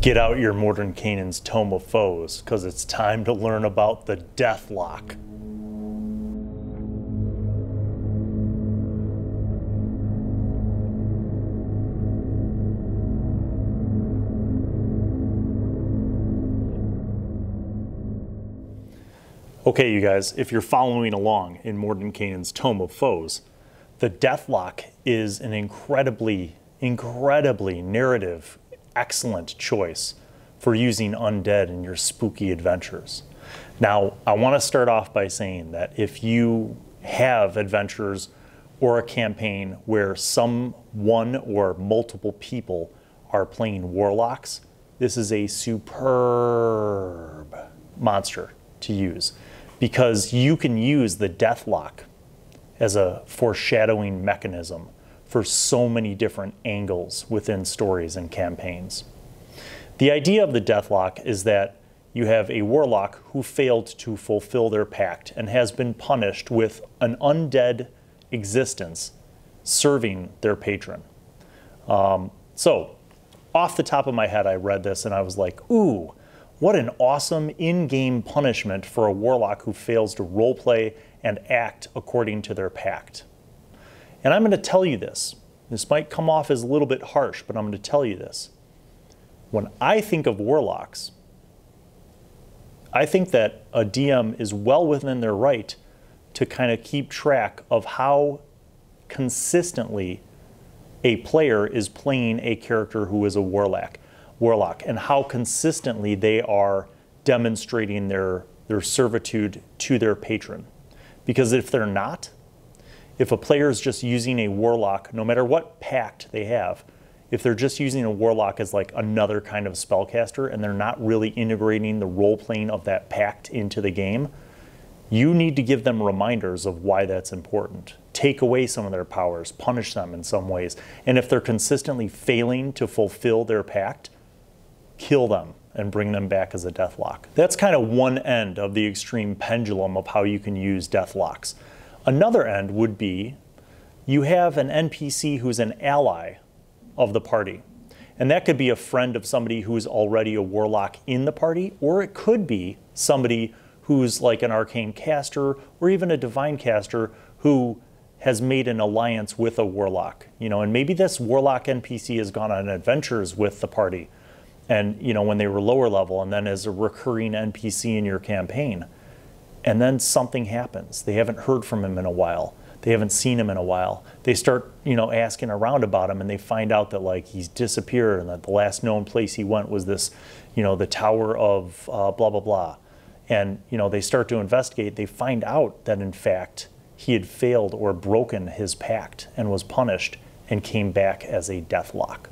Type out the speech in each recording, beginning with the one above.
Get out your Mordenkainen's Tome of Foes, because it's time to learn about the Deathlock. Okay, you guys, if you're following along in Mordenkainen's Tome of Foes, the Deathlock is an incredibly, incredibly narrative, excellent choice for using undead in your spooky adventures. Now, I want to start off by saying that if you have adventures or a campaign where some one or multiple people are playing warlocks, this is a superb monster to use because you can use the Deathlock as a foreshadowing mechanism for so many different angles within stories and campaigns. The idea of the Deathlock is that you have a warlock who failed to fulfill their pact and has been punished with an undead existence serving their patron. Um, so, off the top of my head, I read this and I was like, ooh, what an awesome in game punishment for a warlock who fails to roleplay and act according to their pact. And I'm going to tell you this. This might come off as a little bit harsh, but I'm going to tell you this. When I think of warlocks, I think that a DM is well within their right to kind of keep track of how consistently a player is playing a character who is a warlock warlock and how consistently they are demonstrating their, their servitude to their patron. Because if they're not, if a player is just using a warlock, no matter what pact they have, if they're just using a warlock as like another kind of spellcaster and they're not really integrating the role playing of that pact into the game, you need to give them reminders of why that's important. Take away some of their powers, punish them in some ways. And if they're consistently failing to fulfill their pact, kill them and bring them back as a deathlock. That's kind of one end of the extreme pendulum of how you can use deathlocks. Another end would be you have an NPC who's an ally of the party. And that could be a friend of somebody who's already a warlock in the party, or it could be somebody who's like an arcane caster or even a divine caster who has made an alliance with a warlock. You know, and maybe this warlock NPC has gone on adventures with the party and you know when they were lower level and then as a recurring npc in your campaign and then something happens. They haven't heard from him in a while. They haven't seen him in a while. They start you know asking around about him and they find out that like he's disappeared and that the last known place he went was this you know the tower of uh, blah blah blah. And you know they start to investigate. They find out that in fact he had failed or broken his pact and was punished and came back as a deathlock.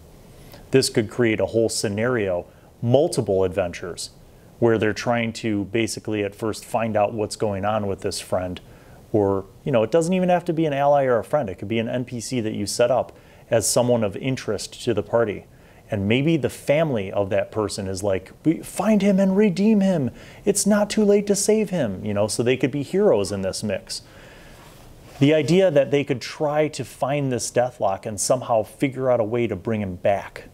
This could create a whole scenario, multiple adventures, where they're trying to basically at first find out what's going on with this friend. Or, you know, it doesn't even have to be an ally or a friend, it could be an NPC that you set up as someone of interest to the party. And maybe the family of that person is like, find him and redeem him. It's not too late to save him, you know, so they could be heroes in this mix. The idea that they could try to find this deathlock and somehow figure out a way to bring him back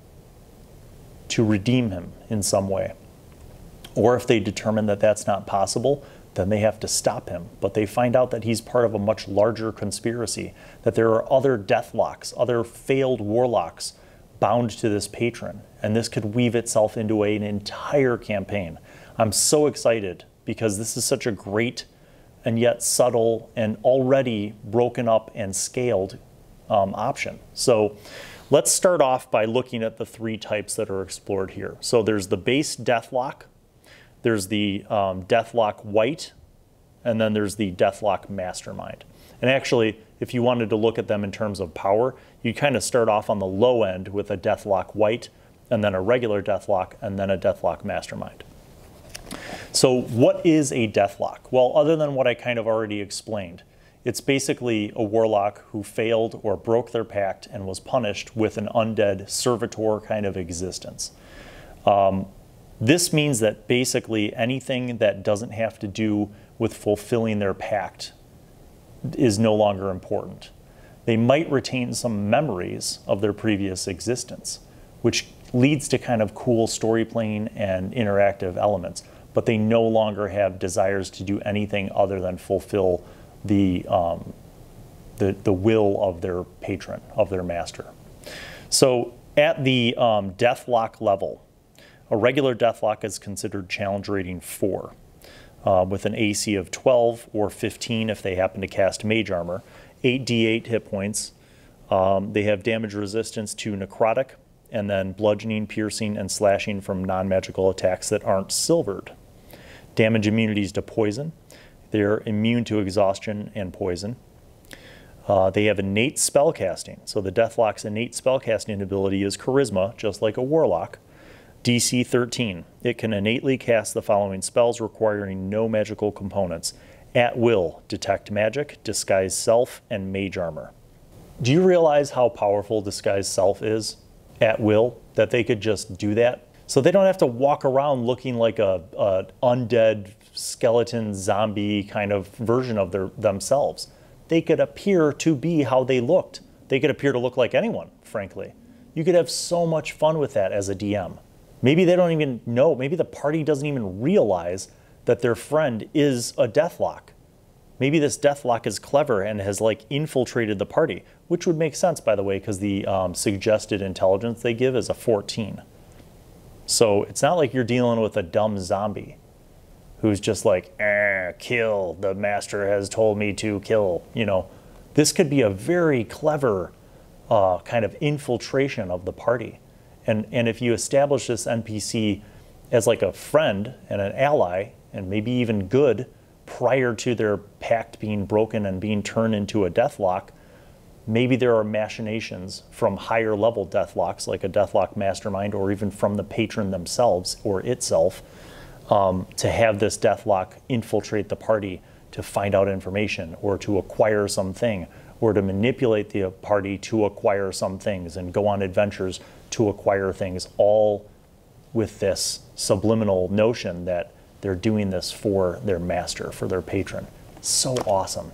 to redeem him in some way. Or if they determine that that's not possible, then they have to stop him. But they find out that he's part of a much larger conspiracy, that there are other deathlocks, other failed warlocks bound to this patron. And this could weave itself into an entire campaign. I'm so excited because this is such a great and yet subtle and already broken up and scaled um, option. So Let's start off by looking at the three types that are explored here. So there's the base Deathlock, there's the um, Deathlock Wight, and then there's the Deathlock Mastermind. And actually, if you wanted to look at them in terms of power, you kind of start off on the low end with a Deathlock Wight, and then a regular Deathlock, and then a Deathlock Mastermind. So what is a Deathlock? Well, other than what I kind of already explained, it's basically a warlock who failed or broke their pact and was punished with an undead servitor kind of existence. Um, this means that basically anything that doesn't have to do with fulfilling their pact is no longer important. They might retain some memories of their previous existence, which leads to kind of cool story playing and interactive elements. But they no longer have desires to do anything other than fulfill the, um, the, the will of their patron, of their master. So at the um, Deathlock level, a regular Deathlock is considered challenge rating 4, uh, with an AC of 12 or 15 if they happen to cast Mage Armor, 8d8 hit points. Um, they have damage resistance to necrotic, and then bludgeoning, piercing, and slashing from non magical attacks that aren't silvered. Damage immunities to poison. They're immune to exhaustion and poison. Uh, they have innate spellcasting. So the Deathlock's innate spellcasting ability is charisma, just like a warlock. DC 13. It can innately cast the following spells requiring no magical components at will detect magic, disguise self, and mage armor. Do you realize how powerful disguise self is at will? That they could just do that? So they don't have to walk around looking like a, a undead skeleton zombie kind of version of their themselves. They could appear to be how they looked. They could appear to look like anyone, frankly. You could have so much fun with that as a DM. Maybe they don't even know, maybe the party doesn't even realize that their friend is a Deathlock. Maybe this Deathlock is clever and has like infiltrated the party, which would make sense, by the way, because the um, suggested intelligence they give is a 14. So it's not like you're dealing with a dumb zombie who's just like, eh, kill, the master has told me to kill. You know, this could be a very clever uh, kind of infiltration of the party. And, and if you establish this NPC as like a friend and an ally, and maybe even good prior to their pact being broken and being turned into a deathlock, maybe there are machinations from higher level deathlocks, like a deathlock mastermind, or even from the patron themselves or itself, um, to have this deathlock infiltrate the party to find out information or to acquire something or to manipulate the party to acquire some things and go on adventures to acquire things, all with this subliminal notion that they're doing this for their master, for their patron. So awesome.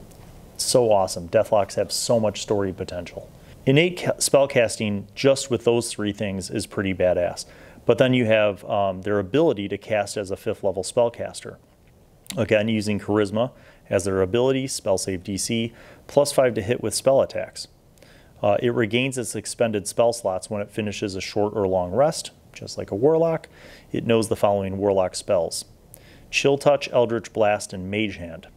So awesome. Deathlocks have so much story potential. Innate spellcasting, just with those three things, is pretty badass. But then you have um, their ability to cast as a fifth level spellcaster. Again, using Charisma as their ability, spell save DC, plus 5 to hit with spell attacks. Uh, it regains its expended spell slots when it finishes a short or long rest, just like a Warlock. It knows the following Warlock spells Chill Touch, Eldritch Blast, and Mage Hand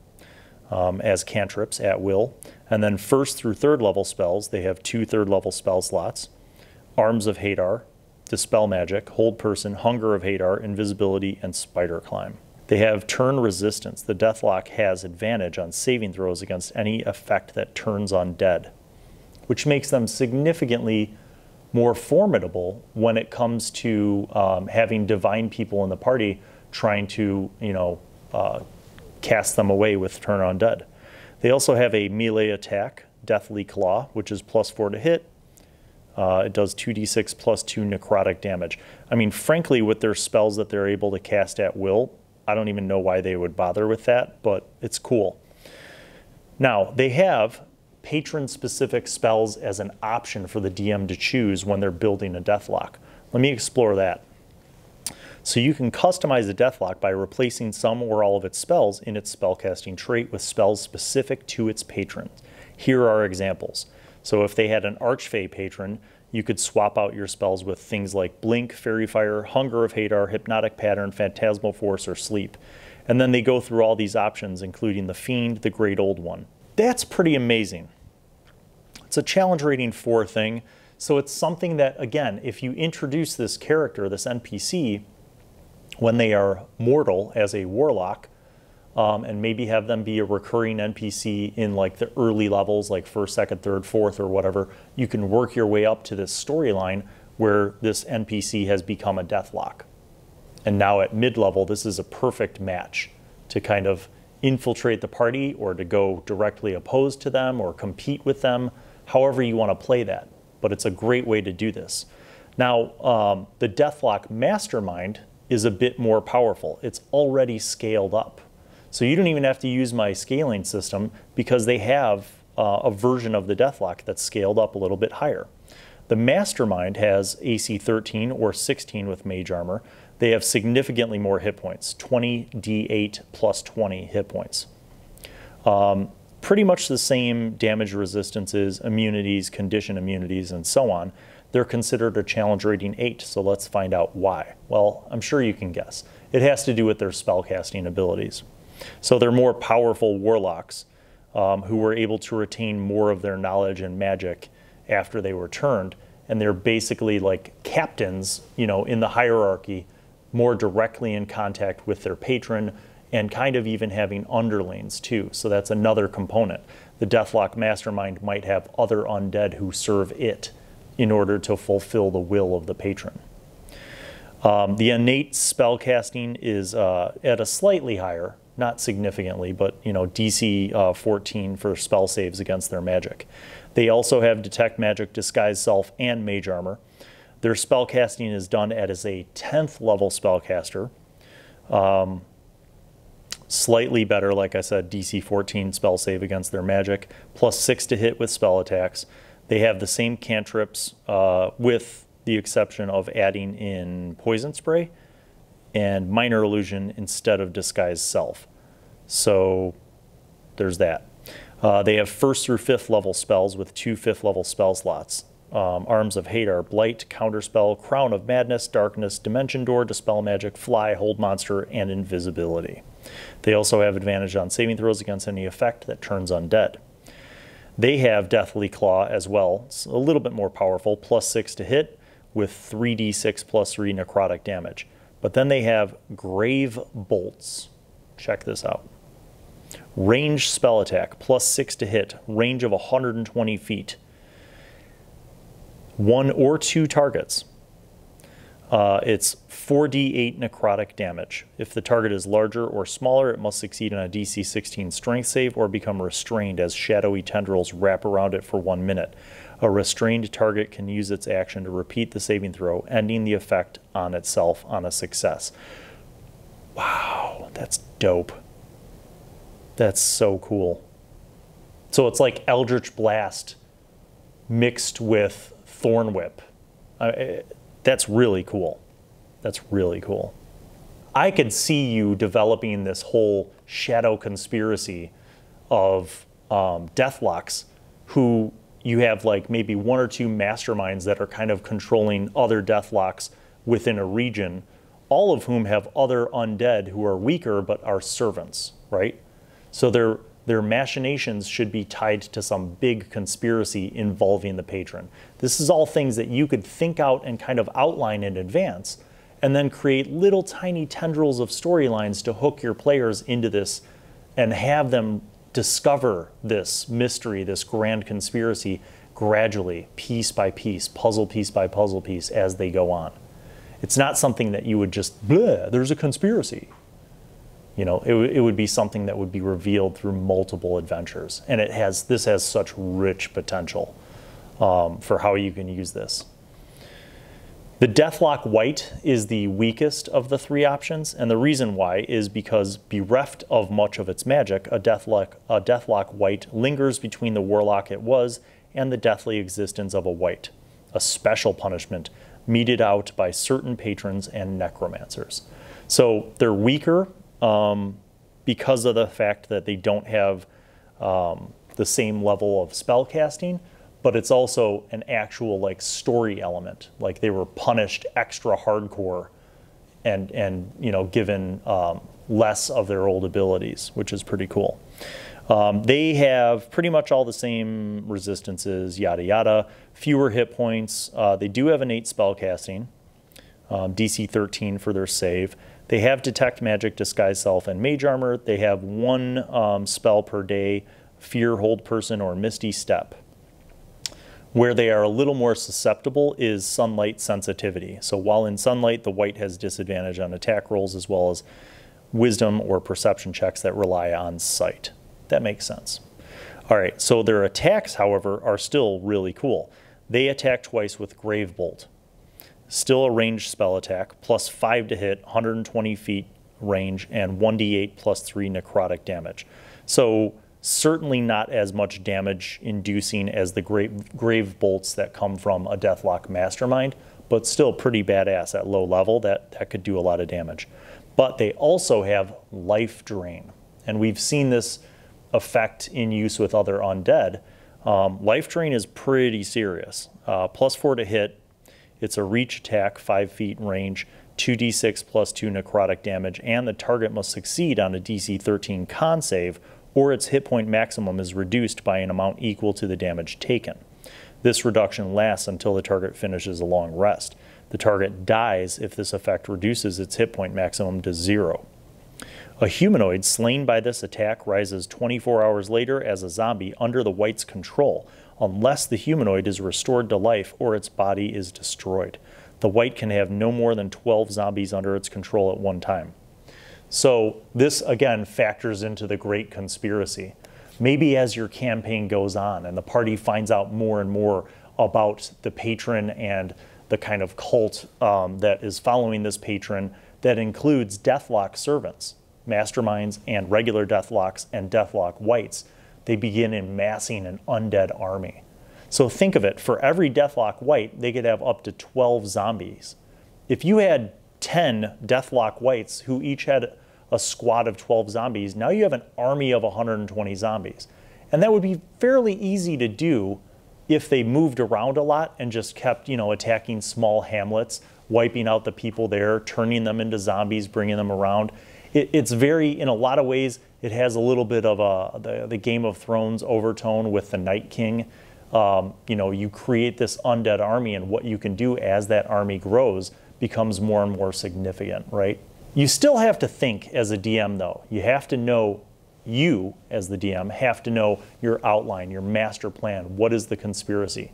um, as cantrips at will. And then first through third level spells, they have two third level spell slots Arms of Hadar, Dispel Magic, Hold Person, Hunger of Hadar, Invisibility, and Spider Climb. They have turn resistance. The Deathlock has advantage on saving throws against any effect that turns undead, which makes them significantly more formidable when it comes to um, having divine people in the party trying to, you know, uh, cast them away with turn undead. They also have a melee attack, Deathly Claw, which is plus four to hit. Uh, it does 2d6 plus 2 necrotic damage. I mean, frankly, with their spells that they're able to cast at will, I don't even know why they would bother with that, but it's cool. Now, they have patron specific spells as an option for the DM to choose when they're building a deathlock. Let me explore that. So you can customize a deathlock by replacing some or all of its spells in its spellcasting trait with spells specific to its patron. Here are examples. So if they had an Archfey patron, you could swap out your spells with things like Blink, Faerie Fire, Hunger of Hadar, Hypnotic Pattern, Phantasmal Force, or Sleep. And then they go through all these options, including the Fiend, the Great Old One. That's pretty amazing. It's a challenge rating 4 thing, so it's something that, again, if you introduce this character, this NPC, when they are mortal as a warlock, um, and maybe have them be a recurring NPC in like the early levels, like first, second, third, fourth, or whatever. You can work your way up to this storyline where this NPC has become a deathlock. And now at mid level, this is a perfect match to kind of infiltrate the party or to go directly opposed to them or compete with them, however you want to play that. But it's a great way to do this. Now, um, the Deathlock Mastermind is a bit more powerful. It's already scaled up. So you don't even have to use my scaling system because they have uh, a version of the Deathlock that's scaled up a little bit higher. The Mastermind has AC 13 or 16 with Mage Armor. They have significantly more hit points 20 D8 plus 20 hit points. Um, pretty much the same damage resistances, immunities, condition immunities, and so on. They're considered a challenge rating 8, so let's find out why. Well, I'm sure you can guess. It has to do with their spellcasting abilities. So they're more powerful warlocks um, who were able to retain more of their knowledge and magic after they were turned. And they're basically like captains, you know, in the hierarchy, more directly in contact with their patron and kind of even having underlings too. So that's another component. The Deathlock Mastermind might have other undead who serve it in order to fulfill the will of the patron. Um, the innate spellcasting is uh, at a slightly higher, not significantly, but you know DC uh, 14 for spell saves against their magic. They also have detect magic, disguise self, and mage armor. Their spellcasting is done as a 10th level spellcaster. Um, slightly better, like I said, DC 14 spell save against their magic, plus 6 to hit with spell attacks. They have the same cantrips uh, with the exception of adding in poison spray and minor illusion instead of disguise self. So there's that. Uh, they have first through fifth level spells with two fifth level spell slots. Um, Arms of Hadar Blight, Counterspell, Crown of Madness, Darkness, Dimension Door, Dispel Magic, Fly, Hold Monster, and Invisibility. They also have advantage on saving throws against any effect that turns undead. They have Deathly Claw as well. It's a little bit more powerful, plus 6 to hit with 3d6 plus 3 necrotic damage. But then they have Grave Bolts. Check this out. Range spell attack, plus 6 to hit, range of 120 feet one or two targets. Uh, it's 4d8 necrotic damage. If the target is larger or smaller, it must succeed on a DC 16 strength save or become restrained as shadowy tendrils wrap around it for one minute. A restrained target can use its action to repeat the saving throw, ending the effect on itself on a success. Wow, that's dope. That's so cool. So it's like Eldritch Blast mixed with Thorn Whip. Uh, that's really cool. That's really cool. I could see you developing this whole shadow conspiracy of um, Deathlocks who you have like maybe one or two masterminds that are kind of controlling other Deathlocks within a region, all of whom have other undead who are weaker but are servants, right? So they're their machinations should be tied to some big conspiracy involving the patron. This is all things that you could think out and kind of outline in advance, and then create little tiny tendrils of storylines to hook your players into this and have them discover this mystery, this grand conspiracy gradually, piece by piece, puzzle piece by puzzle piece as they go on. It's not something that you would just, bleh, there's a conspiracy you know, it, it would be something that would be revealed through multiple adventures. And it has, this has such rich potential um, for how you can use this. The Deathlock Wight is the weakest of the three options, and the reason why is because bereft of much of its magic, a Deathlock, a Deathlock Wight lingers between the Warlock it was and the deathly existence of a Wight, a special punishment meted out by certain patrons and necromancers. So they're weaker um, because of the fact that they don't have um, the same level of spell casting, but it's also an actual like story element. Like they were punished extra hardcore and, and you know, given um, less of their old abilities, which is pretty cool. Um, they have pretty much all the same resistances, yada yada, fewer hit points. Uh, they do have innate spell casting, um, DC 13 for their save. They have Detect Magic, Disguise Self, and Mage Armor. They have one um, spell per day, Fear, Hold Person, or Misty Step. Where they are a little more susceptible is sunlight sensitivity. So while in sunlight, the wight has disadvantage on attack rolls as well as wisdom or perception checks that rely on sight. That makes sense. All right, so their attacks, however, are still really cool. They attack twice with Grave Bolt still a ranged spell attack, plus 5 to hit, 120 feet range, and 1d8 plus 3 necrotic damage. So Certainly not as much damage inducing as the grave, grave bolts that come from a Deathlock Mastermind, but still pretty badass at low level. That, that could do a lot of damage. But they also have life drain. And we've seen this effect in use with other undead. Um, life drain is pretty serious. Uh, plus four to hit. It's a reach attack, five feet range, 2d6 plus two necrotic damage, and the target must succeed on a DC 13 con save, or its hit point maximum is reduced by an amount equal to the damage taken. This reduction lasts until the target finishes a long rest. The target dies if this effect reduces its hit point maximum to zero. A humanoid slain by this attack rises 24 hours later as a zombie under the Wight's control, unless the humanoid is restored to life or its body is destroyed. The wight can have no more than 12 zombies under its control at one time. So this, again, factors into the great conspiracy. Maybe as your campaign goes on and the party finds out more and more about the patron and the kind of cult um, that is following this patron that includes Deathlock servants masterminds and regular deathlocks and deathlock wights, they begin amassing an undead army. So think of it, for every deathlock Wight, they could have up to 12 zombies. If you had 10 deathlock Wights who each had a squad of 12 zombies, now you have an army of 120 zombies. And that would be fairly easy to do if they moved around a lot and just kept, you know, attacking small hamlets, wiping out the people there, turning them into zombies, bringing them around it, it's very, in a lot of ways, it has a little bit of a the, the Game of Thrones overtone with the Night King. Um, you know, you create this undead army, and what you can do as that army grows becomes more and more significant, right? You still have to think as a DM, though. You have to know you, as the DM, have to know your outline, your master plan. What is the conspiracy?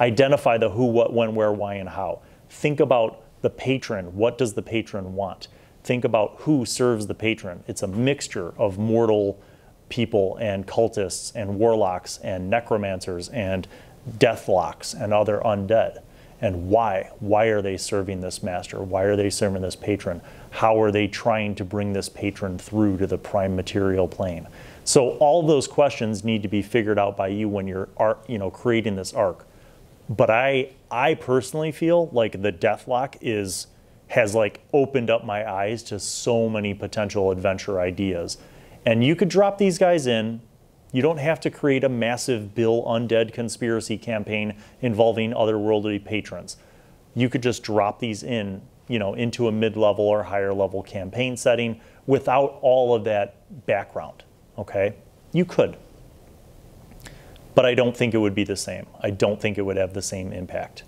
Identify the who, what, when, where, why, and how. Think about the patron. What does the patron want? Think about who serves the patron. It's a mixture of mortal people and cultists and warlocks and necromancers and deathlocks and other undead. And why? Why are they serving this master? Why are they serving this patron? How are they trying to bring this patron through to the prime material plane? So all those questions need to be figured out by you when you're you know creating this arc. But I I personally feel like the deathlock is has like opened up my eyes to so many potential adventure ideas. And you could drop these guys in. You don't have to create a massive Bill Undead conspiracy campaign involving otherworldly patrons. You could just drop these in, you know, into a mid-level or higher level campaign setting without all of that background, okay? You could. But I don't think it would be the same. I don't think it would have the same impact.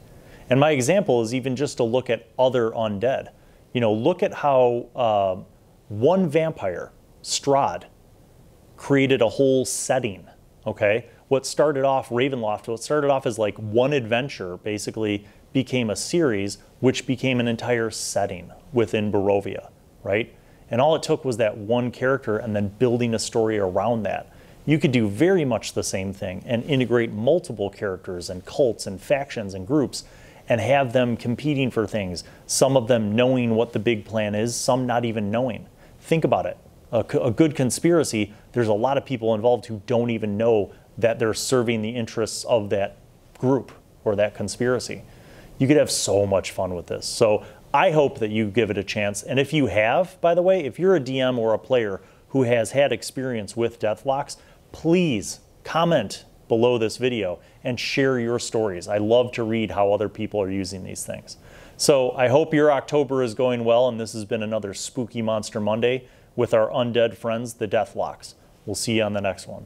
And my example is even just to look at other undead. You know, look at how uh, one vampire, Strahd, created a whole setting. Okay, what started off Ravenloft, what started off as like one adventure, basically became a series, which became an entire setting within Barovia, right? And all it took was that one character and then building a story around that. You could do very much the same thing and integrate multiple characters and cults and factions and groups and have them competing for things, some of them knowing what the big plan is, some not even knowing. Think about it. A, a, good conspiracy, there's a lot of people involved who don't even know that they're serving the interests of that group or that conspiracy. You could have so much fun with this. So I hope that you give it a chance. And if you have, by the way, if you're a DM or a player who has had experience with Deathlocks, please comment below this video and share your stories. I love to read how other people are using these things. So I hope your October is going well and this has been another Spooky Monster Monday with our undead friends, the Deathlocks. We'll see you on the next one.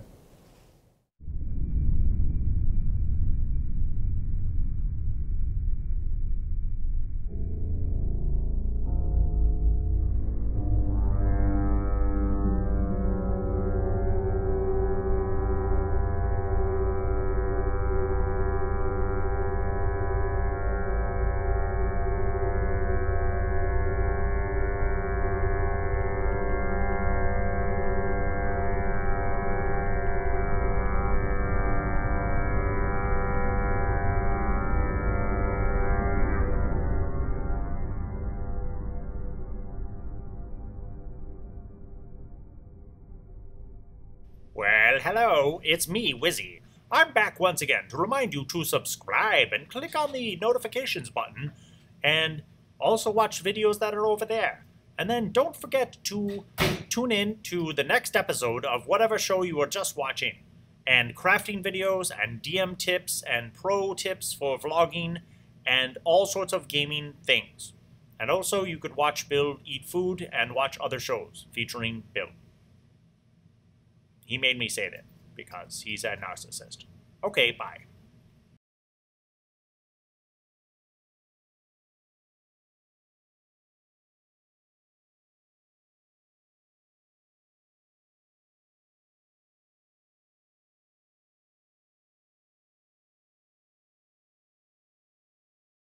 Hello, it's me, Wizzy. I'm back once again to remind you to subscribe and click on the notifications button and also watch videos that are over there. And then don't forget to tune in to the next episode of whatever show you are just watching. And crafting videos and DM tips and pro tips for vlogging and all sorts of gaming things. And also you could watch Bill eat food and watch other shows featuring Bill. He made me say that because he's a narcissist. Okay, bye.